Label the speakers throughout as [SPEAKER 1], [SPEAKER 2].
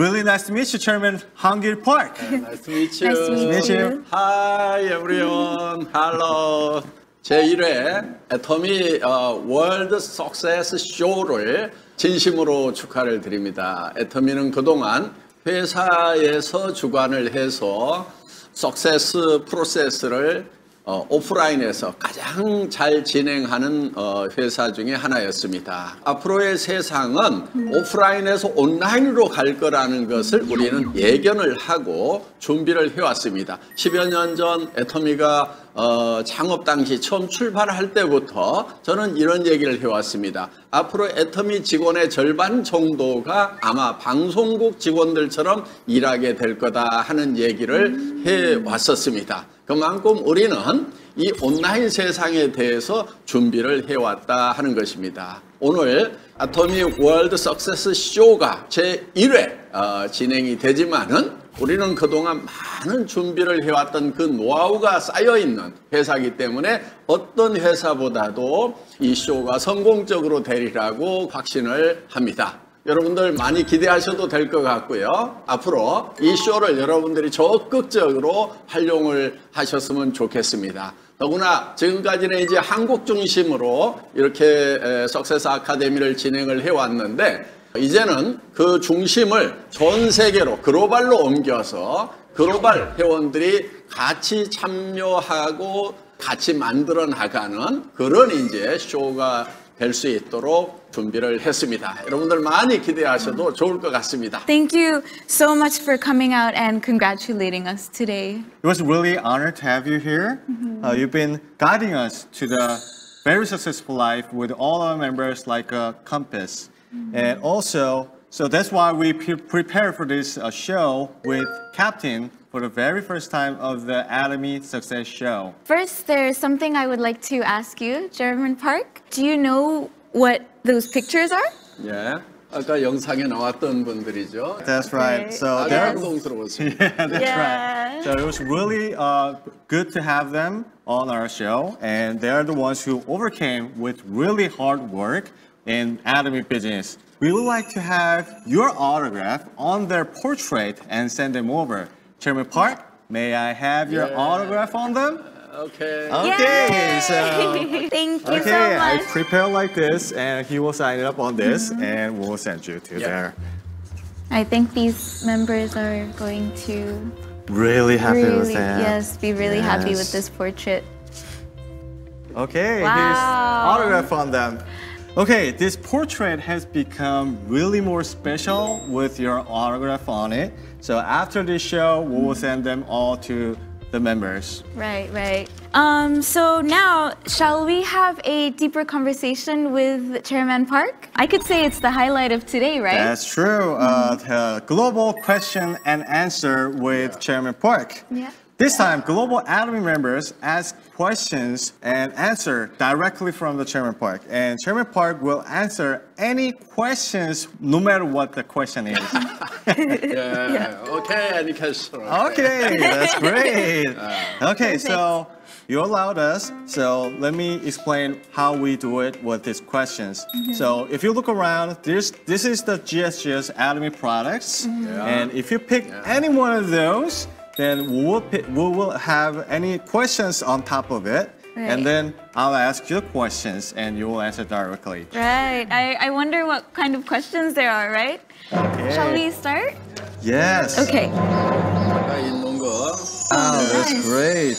[SPEAKER 1] Really nice to meet you, Chairman Hangil Park.
[SPEAKER 2] Nice to meet you.
[SPEAKER 3] Nice to meet
[SPEAKER 1] you.
[SPEAKER 2] Hi everyone. Hello. 제1회 애터미 어, 월드 석세스 쇼를 진심으로 축하를 드립니다. 애터미는 그동안 회사에서 주관을 해서 석세스 프로세스를 어, 오프라인에서 가장 잘 진행하는 어, 회사 중에 하나였습니다. 앞으로의 세상은 오프라인에서 온라인으로 갈 거라는 것을 우리는 예견을 하고 준비를 해왔습니다. 10여 년 전 애터미가 어, 창업 당시 처음 출발할 때부터 저는 이런 얘기를 해왔습니다. 앞으로 애터미 직원의 절반 정도가 아마 방송국 직원들처럼 일하게 될 거다 하는 얘기를 해왔었습니다. 그만큼 우리는 이 온라인 세상에 대해서 준비를 해왔다 하는 것입니다. 오늘 애터미 World Success Show가 제1회 어, 진행이 되지만은 우리는 그동안 많은 준비를 해왔던 그 노하우가 쌓여 있는 회사이기 때문에 어떤 회사보다도 이 쇼가 성공적으로 되리라고 확신을 합니다. 여러분들 많이 기대하셔도 될 것 같고요. 앞으로 이 쇼를 여러분들이 적극적으로 활용을 하셨으면 좋겠습니다. 더구나 지금까지는 이제 한국 중심으로 이렇게 에, 석세스 아카데미를 진행을 해왔는데 이제는 그 중심을 전 세계로 글로벌로 옮겨서 글로벌 회원들이 같이 참여하고 같이 만들어 나가는 그런 이제 쇼가 될 수 있도록 준비를 했습니다. 여러분들 많이 기대하셔도 좋을 것 같습니다.
[SPEAKER 3] Thank you so much for coming out and congratulating us today.
[SPEAKER 1] It was really honored to have you here. Uh, you've been guiding us to the very successful life with all our members like a compass. And also, so that's why we pre- prepared for this uh, show with Captain for the very first time of the Academy Success Show.
[SPEAKER 3] First, there's something I would like to ask you, German Park. Do you know what those pictures are?
[SPEAKER 2] 예. 아까 영상에 나왔던 분들이죠.
[SPEAKER 1] That's right.
[SPEAKER 3] Okay.
[SPEAKER 1] So
[SPEAKER 2] 아주
[SPEAKER 1] they're
[SPEAKER 2] 감동스러웠습니다.
[SPEAKER 1] Yeah, that's
[SPEAKER 3] Yeah.
[SPEAKER 1] right. So it was really uh, good to have them on our show, and they're the ones who overcame with really hard work in Academy business. We would like to have your autograph on their portrait and send them over. Chairman Park, may I have your
[SPEAKER 2] Yeah.
[SPEAKER 1] autograph on them? Okay. Okay.
[SPEAKER 3] Yay! So. Thank you
[SPEAKER 1] okay,
[SPEAKER 3] so much.
[SPEAKER 1] I prepare like this, and he will sign it up on this, mm -hmm. and we'll send you to
[SPEAKER 2] yep.
[SPEAKER 1] there.
[SPEAKER 3] I think these members are going to
[SPEAKER 1] really happy
[SPEAKER 3] really, with
[SPEAKER 1] that.
[SPEAKER 3] Yes, be really yes. happy with this portrait.
[SPEAKER 1] Okay,
[SPEAKER 3] wow.
[SPEAKER 1] autograph on them. Okay, this portrait has become really more special with your autograph on it. So after this show, we will send them all to the members.
[SPEAKER 3] Right, right. Um, so now, shall we have a deeper conversation with Chairman Park? I could say it's the highlight of today, right?
[SPEAKER 1] That's true. Uh, the global question and answer with Chairman Park.
[SPEAKER 3] Yeah.
[SPEAKER 1] This time, global Academy members ask questions and answer directly from the Chairman Park. And Chairman Park will answer any questions, no matter what the question is.
[SPEAKER 2] yeah, yeah. Okay.
[SPEAKER 1] Okay, that's great. Uh, okay, so you allowed us, so let me explain how we do it with these questions. Mm -hmm. So if you look around, this this is the GSGS Academy products. Mm -hmm. yeah. And if you pick yeah. any one of those, then we will we will have any questions on top of it,
[SPEAKER 3] Right.
[SPEAKER 1] and then I'll ask you questions, and you will answer directly.
[SPEAKER 3] Right. I, I wonder what kind of questions there are, right?
[SPEAKER 1] Okay.
[SPEAKER 3] Shall we start?
[SPEAKER 1] Yes.
[SPEAKER 3] Okay.
[SPEAKER 1] Oh, that's great.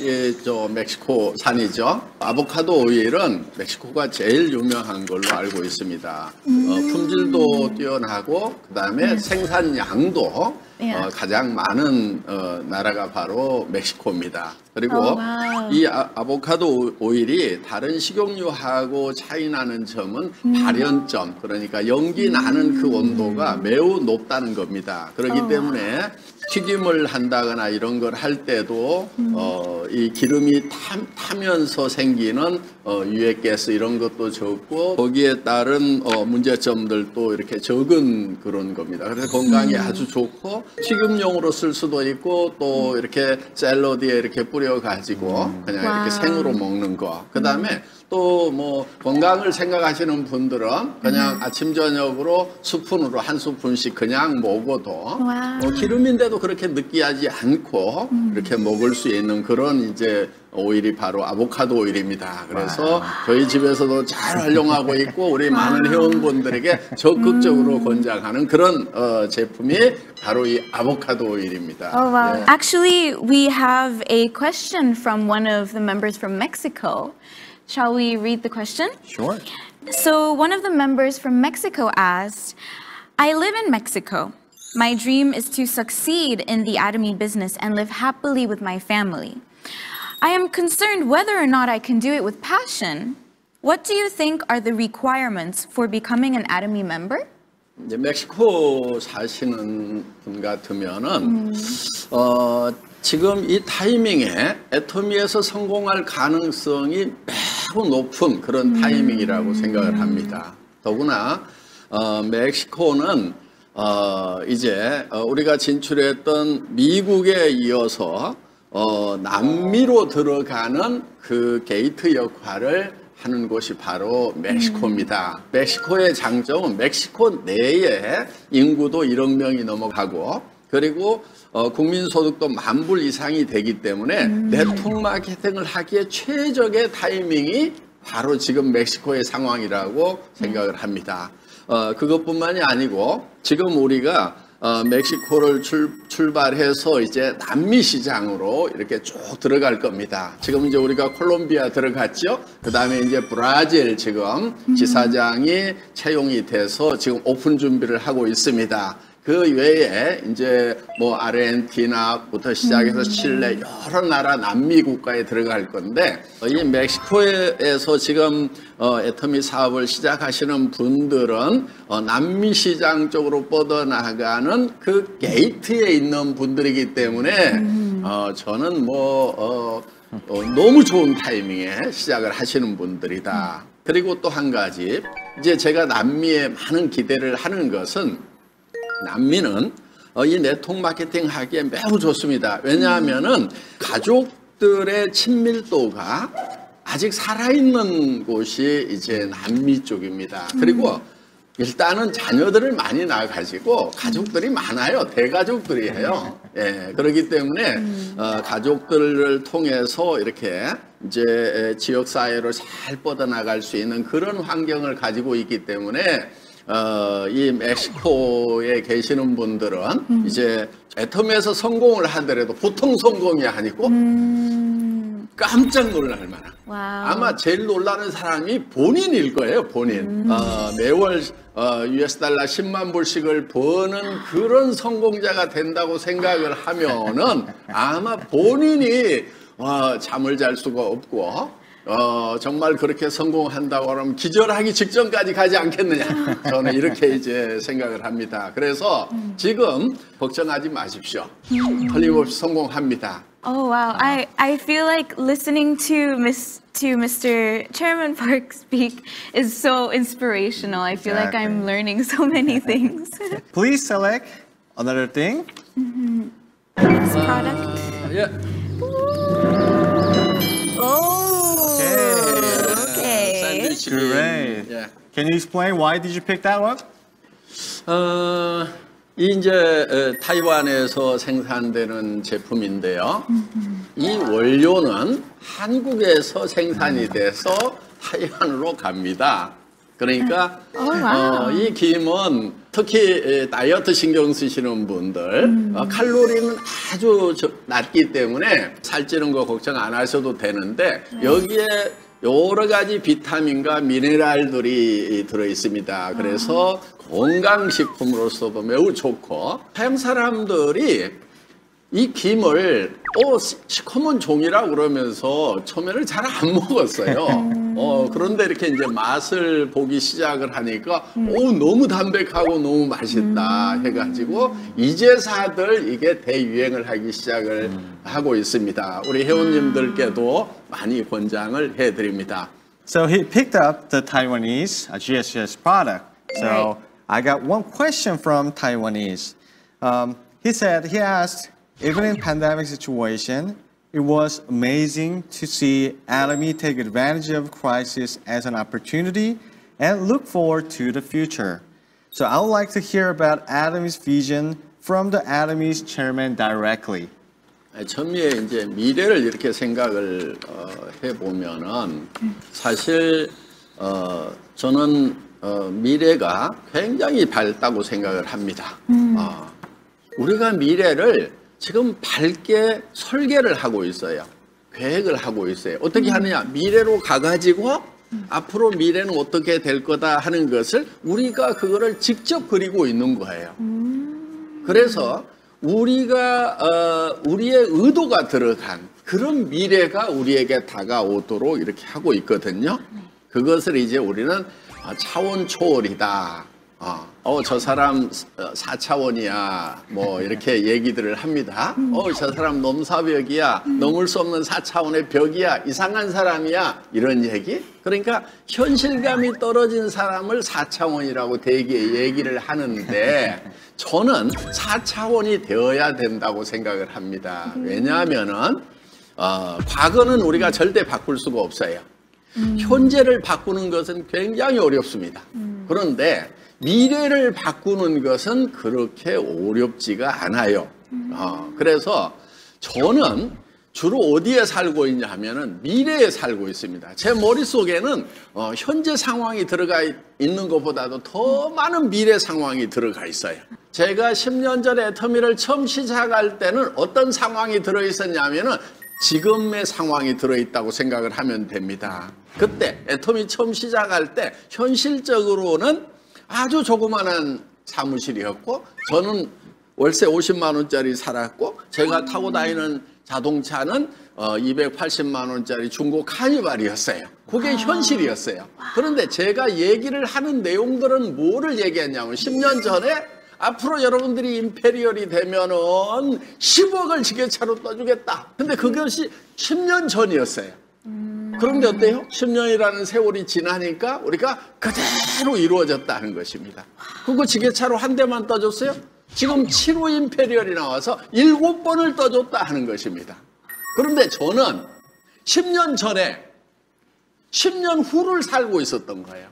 [SPEAKER 2] 이거 멕시코 산이죠. 아보카도 오일은 멕시코가 제일 유명한 걸로 알고 있습니다. 어, 품질도 뛰어나고 그다음에 생산량도
[SPEAKER 3] 예.
[SPEAKER 2] 어, 가장 많은 어, 나라가 바로 멕시코입니다. 그리고
[SPEAKER 3] oh, wow.
[SPEAKER 2] 이 아, 아보카도 오- 오일이 다른 식용유하고 차이 나는 점은 발연점 그러니까 연기 나는 그 온도가 매우 높다는 겁니다. 그렇기
[SPEAKER 3] 어.
[SPEAKER 2] 때문에 튀김을 한다거나 이런 걸 할 때도 어, 이 기름이 타, 타면서 생기는 어, 유해가스 이런 것도 적고 거기에 따른 어, 문제점들도 이렇게 적은 그런 겁니다. 그래서 건강에 아주 좋고 튀김용으로 쓸 수도 있고 또 이렇게 샐러드에 이렇게 뿌려 가지고 그냥
[SPEAKER 3] wow.
[SPEAKER 2] 이렇게 생으로 먹는 거. 그 다음에 또 뭐 건강을 생각하시는 분들은 그냥 아침 저녁으로 스푼으로 한 스푼씩 그냥 먹어도. 어, 기름인데도 그렇게 느끼하지 않고 이렇게 먹을 수 있는 그런 이제 오일이 바로 아보카도 오일입니다. 그래서 저희 집에서도 잘 활용하고 있고 우리 많은 회원분들에게 적극적으로 권장하는 그런 어, 제품이 바로 이 아보카도 오일입니다.
[SPEAKER 3] Oh, wow.
[SPEAKER 2] 네.
[SPEAKER 3] Actually, we have a question from one of the members from Mexico. Shall we read the question?
[SPEAKER 1] Sure.
[SPEAKER 3] So, one of the members from Mexico asked I live in Mexico. My dream is to succeed in the Atomy business and live happily with my family. I am concerned whether or not I can do it with passion. What do you think are the requirements for becoming an Atomy member?
[SPEAKER 2] 이제 멕시코 사시는 분 같으면은 어, 지금 이 타이밍에 애터미에서 성공할 가능성이 매우 높은 그런 타이밍이라고 생각을 합니다. 더구나 어, 멕시코는 어, 이제 어, 우리가 진출했던 미국에 이어서 어, 남미로 들어가는 그 게이트 역할을 하는 곳이 바로 멕시코입니다. 멕시코의 장점은 멕시코 내에 인구도 1억 명이 넘어가고 그리고 어, 국민 소득도 만불 이상이 되기 때문에 네트워크 마케팅을 하기에 최적의 타이밍이 바로 지금 멕시코의 상황이라고 생각을 합니다. 어, 그것뿐만이 아니고 지금 우리가 어, 멕시코를 출, 출발해서 이제 남미 시장으로 이렇게 쭉 들어갈 겁니다. 지금 이제 우리가 콜롬비아 들어갔죠. 그 다음에 이제 브라질 지금 지사장이 채용이 돼서 지금 오픈 준비를 하고 있습니다. 그 외에 이제 뭐 아르헨티나부터 시작해서 칠레 여러 나라 남미 국가에 들어갈 건데 어, 이 멕시코에서 지금 어, 애터미 사업을 시작하시는 분들은 어, 남미 시장 쪽으로 뻗어나가는 그 게이트에 있는 분들이기 때문에 어, 저는 뭐 어, 어, 너무 좋은 타이밍에 시작을 하시는 분들이다. 그리고 또 한 가지 이제 제가 남미에 많은 기대를 하는 것은 남미는 어, 이 네트워크 마케팅 하기에 매우 좋습니다. 왜냐하면은 가족들의 친밀도가 아직 살아있는 곳이 이제 남미 쪽입니다. 그리고 일단은 자녀들을 많이 낳아가지고 가족들이 많아요. 대가족들이에요. 예, 그렇기 때문에 어, 가족들을 통해서 이렇게 이제 지역 사회로 잘 뻗어나갈 수 있는 그런 환경을 가지고 있기 때문에 어, 이 멕시코에 계시는 분들은 이제 애터미에서 성공을 하더라도 보통 성공이 아니고 깜짝 놀랄 만한.
[SPEAKER 3] wow.
[SPEAKER 2] 아마 제일 놀라는 사람이 본인일 거예요, 본인. 어, 매월 어, US 달러 10만 불씩을 버는 그런 성공자가 된다고 생각을 하면은 아마 본인이 어, 잠을 잘 수가 없고 어, 정말 그렇게 성공한다고 하면 기절하기 직전까지 가지 않겠느냐. 저는 이렇게 이제 생각을 합니다. 그래서 지금 걱정하지 마십시오. 틀림없이 성공합니다.
[SPEAKER 3] Oh wow! I, I feel like listening to Miss to Mr. Chairman Park speak is so inspirational. I feel like I'm
[SPEAKER 1] Exactly.
[SPEAKER 3] learning so many things.
[SPEAKER 1] Please select another thing.
[SPEAKER 3] Next product.
[SPEAKER 2] 예.
[SPEAKER 3] Oh.
[SPEAKER 2] Sandwich.
[SPEAKER 1] Great.
[SPEAKER 2] 예.
[SPEAKER 1] Can you explain why did you pick that one?
[SPEAKER 2] 어, 이 이제 에, 타이완에서 생산되는 제품인데요. 이 원료는 한국에서 생산이 돼서 타이완으로 갑니다. 그러니까
[SPEAKER 3] wow.
[SPEAKER 2] 어, 이 김은 특히 에, 다이어트 신경 쓰시는 분들 어, 칼로리는 아주 저- 낮기 때문에 살찌는 거 걱정 안 하셔도 되는데 여기에 여러 가지 비타민과 미네랄들이 들어 있습니다. 그래서 건강식품으로서도 매우 좋고 서양 사람들이 이 김을 어 시- 시커먼 종이라 그러면서 처음에는 잘 안 먹었어요. 어 그런데 이렇게 이제 맛을 보기 시작을 하니까 오 너무 담백하고 너무 맛있다 해가지고 이제사들 이게 대유행을 하기 시작을 하고 있습니다. 우리 회원님들께도 많이 권장을 해드립니다.
[SPEAKER 1] So he picked up the Taiwanese GSS product. So
[SPEAKER 3] Right.
[SPEAKER 1] I got one question from Taiwanese. Um, he said he asked, even in pandemic situation, it was amazing to see Atomy take advantage of crisis as an opportunity and look forward to the future. So I would like to hear about Atomy's vision from the Atomy's chairman directly.
[SPEAKER 2] 처음에 이제 미래를 이렇게 생각을 어, 해보면은 사실 어, 저는 어, 미래가 굉장히 밝다고 생각을 합니다. 어, 우리가 미래를 지금 밝게 설계를 하고 있어요. 계획을 하고 있어요. 어떻게 하느냐? 미래로 가가지고 앞으로 미래는 어떻게 될 거다 하는 것을 우리가 그거를 직접 그리고 있는 거예요. 그래서 우리가 어, 우리의 의도가 들어간 그런 미래가 우리에게 다가오도록 이렇게 하고 있거든요. 그것을 이제 우리는 어, 차원 초월이다. 어, 저 사람 4차원이야. 뭐 이렇게 얘기들을 합니다. 어, 저 사람 넘사벽이야. 넘을 수 없는 4차원의 벽이야. 이상한 사람이야. 이런 얘기. 그러니까 현실감이 떨어진 사람을 4차원이라고 되게 얘기를 하는데 저는 4차원이 되어야 된다고 생각을 합니다. 왜냐하면은 어, 과거는 우리가 절대 바꿀 수가 없어요. 현재를 바꾸는 것은 굉장히 어렵습니다. 그런데 미래를 바꾸는 것은 그렇게 어렵지가 않아요. 어, 그래서 저는 주로 어디에 살고 있냐 하면은 미래에 살고 있습니다. 제 머릿속에는 어, 현재 상황이 들어가 있는 것보다도 더 많은 미래 상황이 들어가 있어요. 제가 10년 전에 애터미를 처음 시작할 때는 어떤 상황이 들어 있었냐면은 지금의 상황이 들어있다고 생각을 하면 됩니다. 그때 애터미 처음 시작할 때 현실적으로는 아주 조그마한 사무실이었고 저는 월세 50만 원짜리 살았고 제가 타고 다니는 자동차는 어 280만 원짜리 중고 카니발이었어요. 그게 현실이었어요. 그런데 제가 얘기를 하는 내용들은 뭐를 얘기했냐면 10년 전에 앞으로 여러분들이 임페리얼이 되면은 10억을 지게차로 떠주겠다. 근데 그것이 10년 전이었어요. 그런데 어때요? 10년이라는 세월이 지나니까 우리가 그대로 이루어졌다는 것입니다. 그거 지게차로 한 대만 떠줬어요? 지금 7호 임페리얼이 나와서 7번을 떠줬다 하는 것입니다. 그런데 저는 10년 전에 10년 후를 살고 있었던 거예요.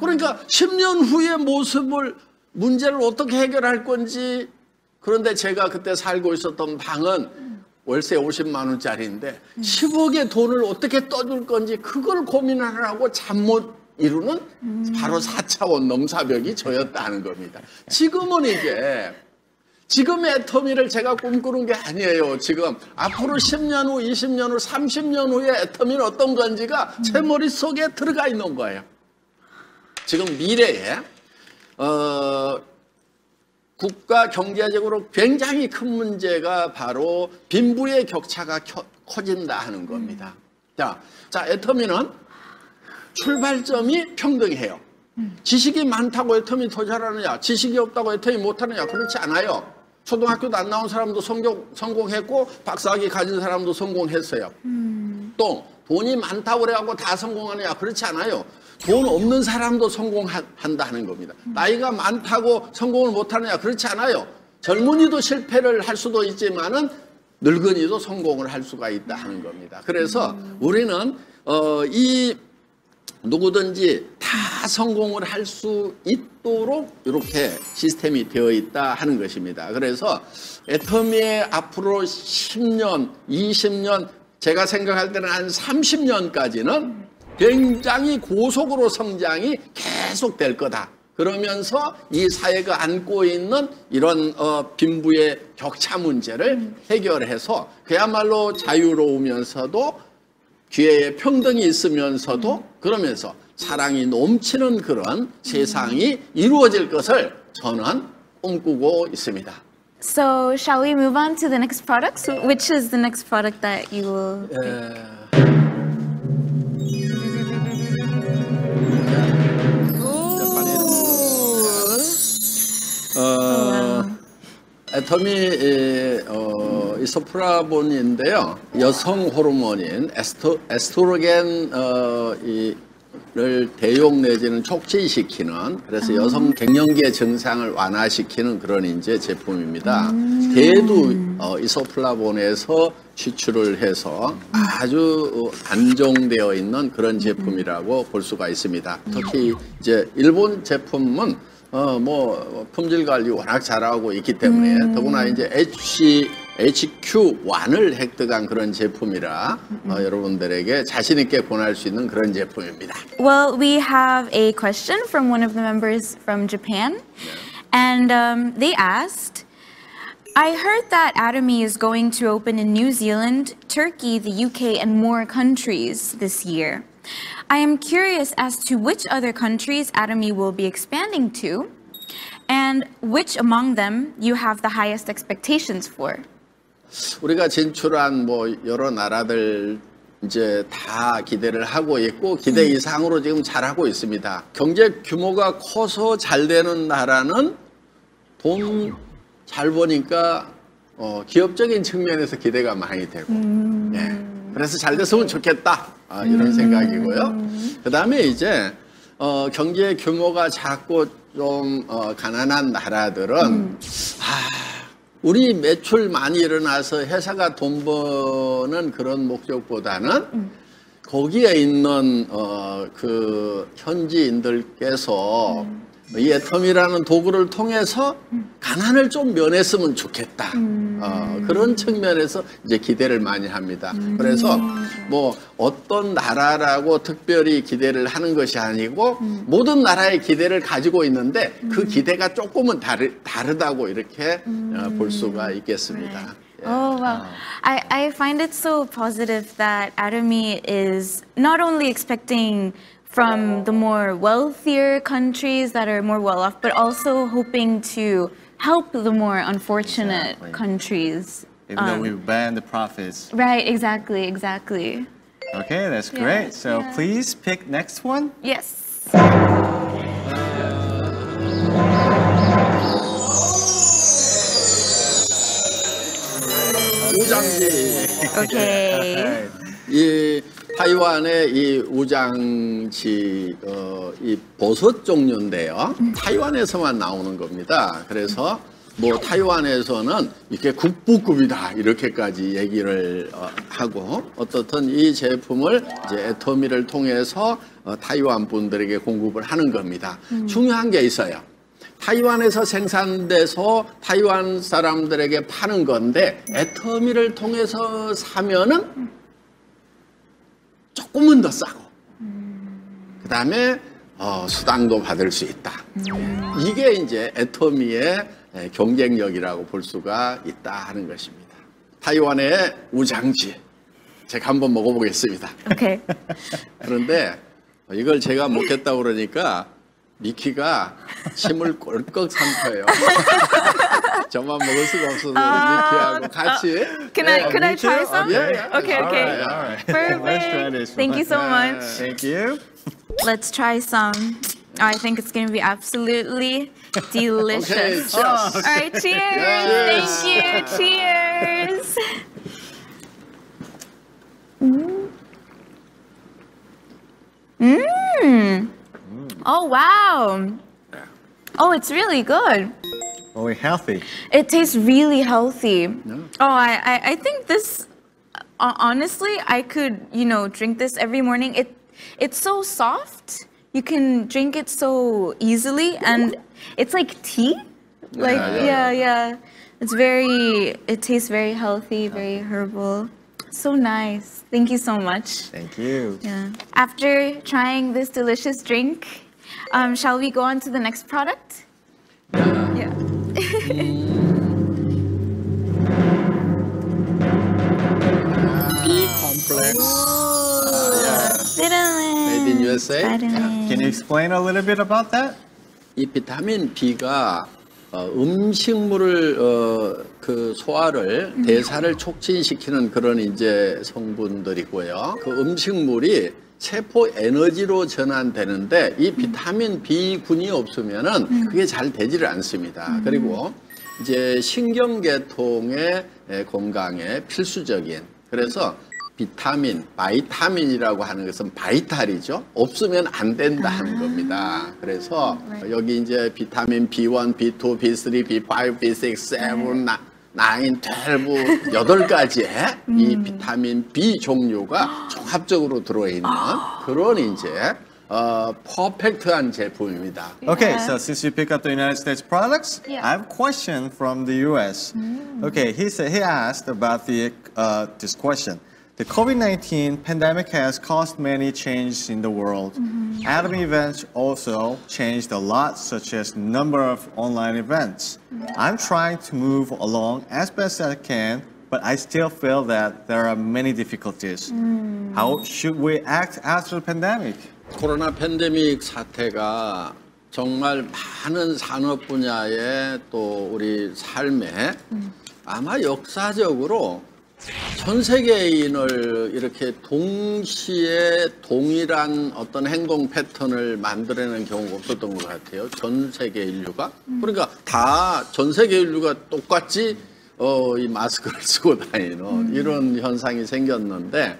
[SPEAKER 2] 그러니까 10년 후의 모습을 문제를 어떻게 해결할 건지 그런데 제가 그때 살고 있었던 방은 월세 50만 원짜리인데 10억의 돈을 어떻게 떠줄 건지 그걸 고민하느라고 잠 못 이루는 바로 4차원 넘사벽이 저였다는 겁니다. 지금은 이제 지금의 애터미를 제가 꿈꾸는 게 아니에요. 지금 앞으로 10년 후, 20년 후, 30년 후에 애터미는 어떤 건지가 제 머릿속에 들어가 있는 거예요. 지금 미래에 어, 국가 경제적으로 굉장히 큰 문제가 바로 빈부의 격차가 켜- 커진다 하는 겁니다. 자, 자 애터미는 출발점이 평등해요. 지식이 많다고 애터미 더 잘하느냐, 지식이 없다고 애터미 못하느냐, 그렇지 않아요. 초등학교도 안 나온 사람도 성공, 성공했고, 박사학위 가진 사람도 성공했어요. 또, 돈이 많다고 그래갖고 다 성공하느냐, 그렇지 않아요. 돈 없는 사람도 성공한다 하는 겁니다. 나이가 많다고 성공을 못하느냐, 그렇지 않아요. 젊은이도 실패를 할 수도 있지만은 늙은이도 성공을 할 수가 있다 하는 겁니다. 그래서 우리는 어, 이 누구든지 다 성공을 할 수 있도록 이렇게 시스템이 되어 있다 하는 것입니다. 그래서 애터미의 앞으로 10년, 20년, 제가 생각할 때는 한 30년까지는 굉장히 고속으로 성장이 계속 될 거다. 그러면서 이 사회가 안고 있는 이런 어, 빈부의 격차 문제를 해결해서 그야말로 자유로우면서도 기회의 평등이 있으면서도 그러면서 사랑이 넘치는 그런 세상이 이루어질 것을 저는 꿈꾸고 있습니다.
[SPEAKER 3] So, shall we move on to the next product? Which is the next product that you will?
[SPEAKER 2] 어, 애터미 에, 어, 이소프라본인데요. 여성 호르몬인 에스토, 에스트로겐 어, 이 를 대용 내지는 촉진시키는 그래서 여성 갱년기의 증상을 완화시키는 그런 이제 제품입니다. 대두 어, 이소플라본에서 추출을 해서 아주 어, 안정되어 있는 그런 제품이라고 볼 수가 있습니다. 특히 이제 일본 제품은 어 뭐 품질 관리 워낙 잘하고 있기 때문에 더구나 이제 HC HQ1을 획득한 그런 제품이라 어, 여러분들에게 자신 있게 권할 수 있는 그런 제품입니다.
[SPEAKER 3] Well, we have a question from one of the members from Japan. And um, they asked I heard that Atomy is going to open in New Zealand, Turkey, the UK, and more countries this year. I am curious as to which other countries Atomy will be expanding to, and which among them you have the highest expectations for.
[SPEAKER 2] 우리가 진출한 뭐 여러 나라들 이제 다 기대를 하고 있고 기대 이상으로 지금 잘하고 있습니다. 경제 규모가 커서 잘 되는 나라는 돈 잘 버니까 어, 기업적인 측면에서 기대가 많이 되고 예. 그래서 잘 됐으면 좋겠다. 아, 이런 생각이고요. 그 다음에 이제 어, 경제 규모가 작고 좀 어, 가난한 나라들은 우리 매출 많이 일어나서 회사가 돈 버는 그런 목적보다는 거기에 있는 어, 그 현지인들께서 이 애텀이라는 도구를 통해서 가난을 좀 면했으면 좋겠다. 어, 그런 측면에서 이제 기대를 많이 합니다. 그래서 뭐 어떤 나라라고 특별히 기대를 하는 것이 아니고 모든 나라의 기대를 가지고 있는데 그 기대가 조금은 다르, 다르다고 이렇게 어, 볼 수가 있겠습니다. 예.
[SPEAKER 3] Oh, wow. I, I find it so positive that Atomy is not only expecting from the more wealthier countries that are more well off, but also hoping to help the more unfortunate
[SPEAKER 1] exactly.
[SPEAKER 3] countries.
[SPEAKER 1] Even
[SPEAKER 3] um, though
[SPEAKER 1] we um, ban the profits.
[SPEAKER 3] Right, exactly, exactly.
[SPEAKER 1] Okay, that's
[SPEAKER 3] yeah,
[SPEAKER 1] great. So
[SPEAKER 3] yeah.
[SPEAKER 1] please pick next one.
[SPEAKER 3] Yes.
[SPEAKER 2] Okay.
[SPEAKER 3] okay.
[SPEAKER 2] yeah. 타이완의 이 우장지 어, 이 버섯 종류인데요. 타이완에서만 나오는 겁니다. 그래서 뭐 타이완에서는 이게 국부급이다 이렇게까지 얘기를 어, 하고 어떻든 이 제품을 이제 애터미를 통해서 어, 타이완 분들에게 공급을 하는 겁니다. 중요한 게 있어요. 타이완에서 생산돼서 타이완 사람들에게 파는 건데 애터미를 통해서 사면은 조금은 더 싸고 그 다음에 어, 수당도 받을 수 있다. 이게 이제 애터미의 에, 경쟁력이라고 볼 수가 있다 하는 것입니다. 타이완의 우장지 제가 한번 먹어보겠습니다.
[SPEAKER 3] Okay.
[SPEAKER 2] 그런데 이걸 제가 먹겠다고 그러니까 미키가 침을 꼴꺽 삼켜요. 저만 먹을 수가 없어서 미키하고 같이
[SPEAKER 3] Can I can I
[SPEAKER 1] me too?
[SPEAKER 3] try some?
[SPEAKER 2] Yeah, yeah.
[SPEAKER 3] Okay,
[SPEAKER 1] All
[SPEAKER 3] okay.
[SPEAKER 1] right, all right.
[SPEAKER 3] Perfect.
[SPEAKER 1] Let's try this
[SPEAKER 3] Thank you
[SPEAKER 1] one.
[SPEAKER 3] so much.
[SPEAKER 1] Thank you.
[SPEAKER 3] Let's try some. I think it's going to be absolutely delicious.
[SPEAKER 2] Okay, cheers.
[SPEAKER 3] All right, cheers. Thank you. Cheers. Mmm. Oh, wow. Oh, it's really good.
[SPEAKER 1] Only healthy.
[SPEAKER 3] It tastes really healthy. Oh, I, I, I think this, uh, honestly, I could, you know, drink this every morning. It, it's so soft. You can drink it so easily, and it's like tea. Like,
[SPEAKER 2] yeah,
[SPEAKER 3] yeah, yeah. It's very, it tastes very healthy, very herbal. So nice. Thank you so much.
[SPEAKER 1] Thank you.
[SPEAKER 3] Yeah. After trying this delicious drink, um, shall we go on to the next product? Yeah.
[SPEAKER 2] B 컴플렉스
[SPEAKER 3] Vitamin.
[SPEAKER 2] Made in USA?
[SPEAKER 3] Vitamin.
[SPEAKER 1] Can you explain a little bit about that?
[SPEAKER 2] 이 비타민 B가 어, 음식물을 어, 그 소화를 대사를 촉진시키는 그런 이제 성분들이고요. 그 음식물이 세포 에너지로 전환되는데 이 비타민 B군이 없으면은 그게 잘 되지를 않습니다. 그리고 이제 신경계통의 에, 건강에 필수적인 그래서 비타민, 바이타민이라고 하는 것은 바이탈이죠. 없으면 안 된다 하는 겁니다. 그래서 여기 이제 비타민 B1, B2, B3, B5, B6, 7, 9, 12, 여덟 가지의 이 비타민 B 종류가 종합적으로 들어있는 그런 이제 어, 퍼펙트한 제품입니다.
[SPEAKER 1] Okay, so since you pick up the United States products,
[SPEAKER 3] Yeah.
[SPEAKER 1] I have a question from the U.S. Okay, he said he asked about the uh, this question. The COVID-19 pandemic has caused many changes in the world. Atom events also changed a lot, such as number of online events. I'm trying to move along as best as I can, but I still feel that there are many difficulties. How should we act after the pandemic?
[SPEAKER 2] 코로나 팬데믹 사태가 정말 많은 산업 분야에 또 우리 삶에 아마 역사적으로 전 세계인을 이렇게 동시에 동일한 어떤 행동 패턴을 만들어내는 경우가 없었던 것 같아요. 전 세계 인류가. 그러니까 다 전 세계 인류가 똑같이 어, 이 마스크를 쓰고 다니는 이런 현상이 생겼는데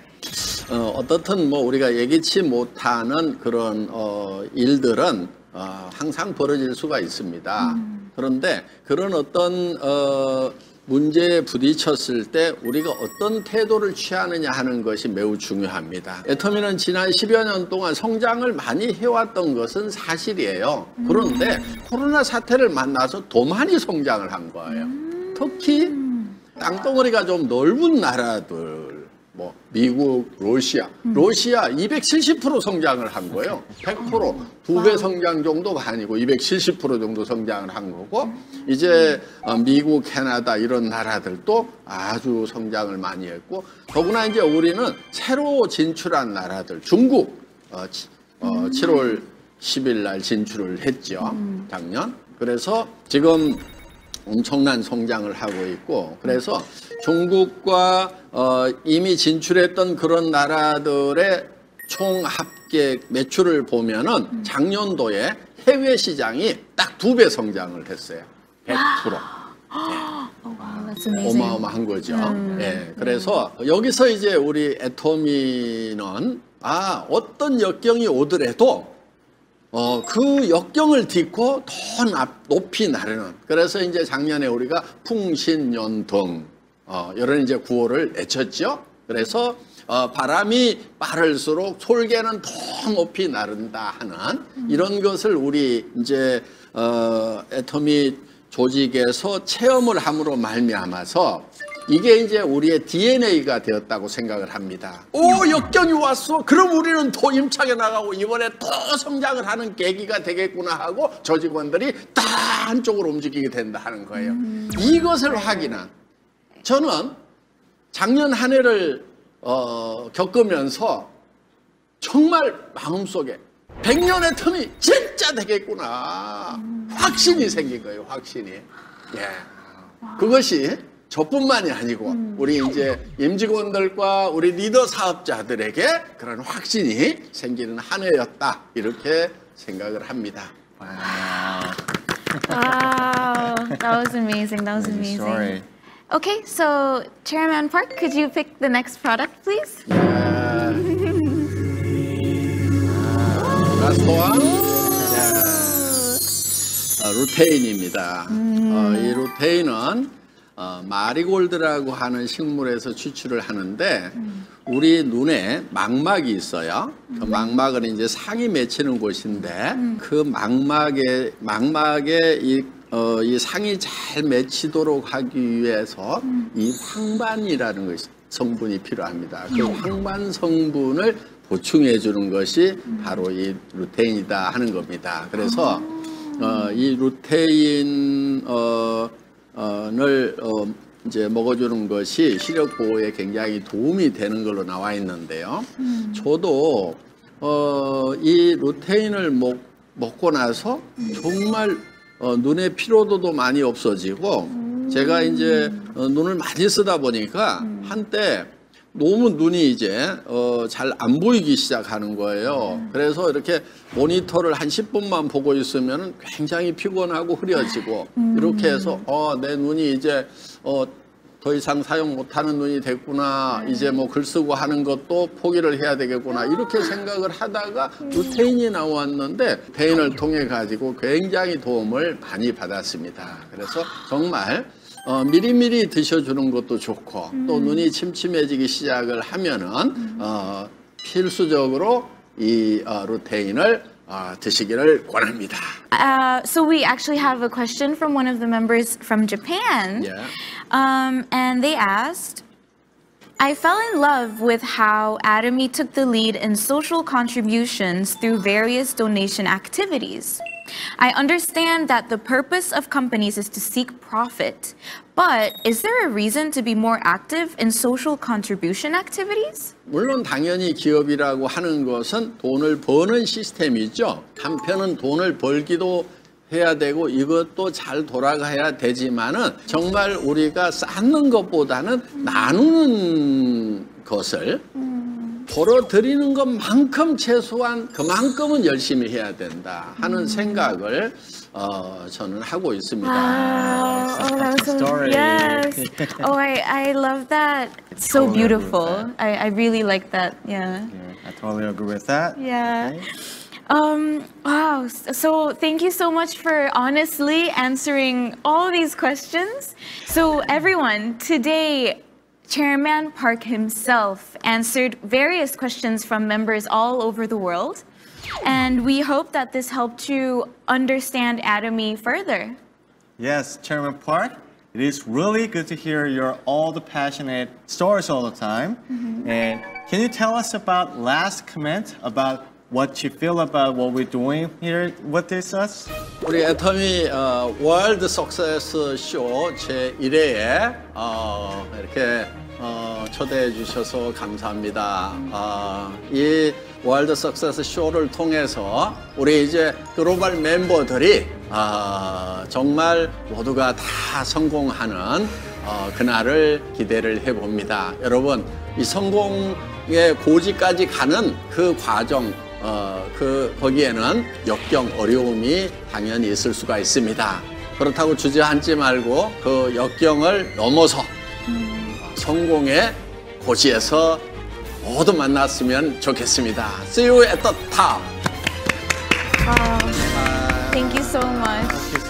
[SPEAKER 2] 어, 어떻든 뭐 우리가 예기치 못하는 그런 어, 일들은 어, 항상 벌어질 수가 있습니다. 그런데 그런 어떤 어, 문제에 부딪혔을 때 우리가 어떤 태도를 취하느냐 하는 것이 매우 중요합니다. 애터미는 지난 10여 년 동안 성장을 많이 해왔던 것은 사실이에요. 그런데 코로나 사태를 만나서 더 많이 성장을 한 거예요. 특히 땅덩어리가 좀 넓은 나라들, 뭐 미국, 러시아, 러시아 270% 성장을 한 거예요. 100%, 두 배 성장 정도가 아니고 270% 정도 성장을 한 거고 이제 어, 미국, 캐나다 이런 나라들도 아주 성장을 많이 했고 더구나 이제 우리는 새로 진출한 나라들, 중국 어, 치- 어, 7월 10일 날 진출을 했죠. 작년. 그래서 지금 엄청난 성장을 하고 있고 그래서 중국과 어, 이미 진출했던 그런 나라들의 총 합계 매출을 보면은 작년도에 해외 시장이 딱 두 배 성장을 했어요. 100%.
[SPEAKER 3] Oh wow, that's amazing.
[SPEAKER 2] 어마어마한 거죠. 예. 그래서 여기서 이제 우리 애토미는 아, 어떤 역경이 오더라도 어, 그 역경을 딛고 더 나- 높이 나르는. 그래서 이제 작년에 우리가 풍신연등, 어, 이런 이제 구호를 외쳤죠. 그래서 어, 바람이 빠를수록 솔개는 더 높이 나른다 하는 이런 것을 우리 이제 어, 애터미 조직에서 체험을 함으로 말미암아서 이게 이제 우리의 DNA가 되었다고 생각을 합니다. 오 역경이 왔어. 그럼 우리는 더 힘차게 나가고 이번에 더 성장을 하는 계기가 되겠구나 하고 저 직원들이 다 한쪽으로 움직이게 된다 하는 거예요. 이것을 확인한 저는 작년 한 해를 어, 겪으면서 정말 마음속에 100년의 틈이 진짜 되겠구나. 확신이 생긴 거예요 확신이. 예. 그것이 저뿐만이 아니고 우리 이제 임직원들과 우리 리더 사업자들에게 그런 확신이 생기는 한 해였다. 이렇게 생각을 합니다.
[SPEAKER 3] Wow, that was amazing. That was
[SPEAKER 1] Amazing.
[SPEAKER 3] Okay, so Chairman Park, could you pick the next product, please?
[SPEAKER 2] 라스토와 어, 루테인입니다. 어, 이 루테인은 어, 마리골드라고 하는 식물에서 추출을 하는데 우리 눈에 망막이 있어요. 그 망막은 이제 상이 맺히는 곳인데 그 망막에 망막에 이, 어, 이 상이 잘 맺히도록 하기 위해서 이 황반이라는 것이 성분이 필요합니다. 그 황반 성분을 보충해 주는 것이 바로 이 루테인이다 하는 겁니다. 그래서 어, 이 루테인 어, 어, 를 어, 이제 먹어주는 것이 시력 보호에 굉장히 도움이 되는 걸로 나와 있는데요. 저도 어, 이 루테인을 먹, 먹고 나서 정말 어, 눈의 피로도도 많이 없어지고 제가 이제 어, 눈을 많이 쓰다 보니까 한때 너무 눈이 이제 어, 잘 안 보이기 시작하는 거예요. 그래서 이렇게 모니터를 한 10분만 보고 있으면 굉장히 피곤하고 흐려지고 이렇게 해서 어, 내 눈이 이제 어, 더 이상 사용 못하는 눈이 됐구나. 이제 뭐 글 쓰고 하는 것도 포기를 해야 되겠구나. 이렇게 생각을 하다가 루테인이 나왔는데 루테인을 통해 가지고 굉장히 도움을 많이 받았습니다. 그래서 정말 어, 미리미리 드셔주는 것도 좋고 또 눈이 침침해지기 시작을 하면은 어, 필수적으로 이 어, 루테인을 어, 드시기를 권합니다.
[SPEAKER 3] Uh, so we actually have a question from one of the members from Japan.
[SPEAKER 2] Yeah.
[SPEAKER 3] Um, and they asked, I fell in love with how Atomy took the lead in social contributions through various donation activities. I understand that the purpose of companies is to seek profit, but is there a reason to be more active in social contribution activities?
[SPEAKER 2] 물론 당연히 기업이라고 하는 것은 돈을 버는 시스템이죠. 한편은 돈을 벌기도 해야 되고 이것도 잘 돌아가야 되지만은 정말 우리가 쌓는 것보다는 나누는 것을 벌어들이는 것만큼 최소한 그만큼은 열심히 해야 된다 하는 생각을 어, 저는 하고 있습니다.
[SPEAKER 3] Wow. Oh, that was so yes. Oh, I, I love that. It's so beautiful. I, I really like that. Yeah.
[SPEAKER 1] Yeah, I totally agree with that.
[SPEAKER 3] Yeah.
[SPEAKER 1] Okay.
[SPEAKER 3] Um, wow. So thank you so much for honestly answering all these questions. So everyone, today, Chairman Park himself answered various questions from members all over the world. And we hope that this helped you understand Atomy further.
[SPEAKER 1] Yes, Chairman Park. It is really good to hear your all the passionate stories all the time. And can you tell us about last comment about what you feel about what we're doing here with this us?
[SPEAKER 2] 우리 애터미 어, 월드 석세스 쇼제 1회에 어, 이렇게 어, 초대해 주셔서 감사합니다. 어, 이 월드 석세스 쇼를 통해서 우리 이제 글로벌 멤버들이 어, 정말 모두가 다 성공하는 어, 그날을 기대를 해봅니다. 여러분, 이 성공의 고지까지 가는 그 과정, 어, 그, 거기에는 역경, 어려움이 당연히 있을 수가 있습니다. 그렇다고 주저앉지 말고 그 역경을 넘어서 성공의 고지에서 모두 만났으면 좋겠습니다. See you at the top.
[SPEAKER 3] Wow. Thank you so much.